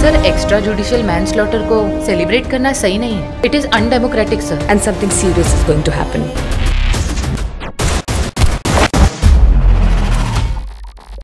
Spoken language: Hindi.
सर एक्स्ट्रा जुडिशियल मैनस्लॉटर को सेलिब्रेट करना सही नहीं है। It is undemocratic sir and something serious is going to happen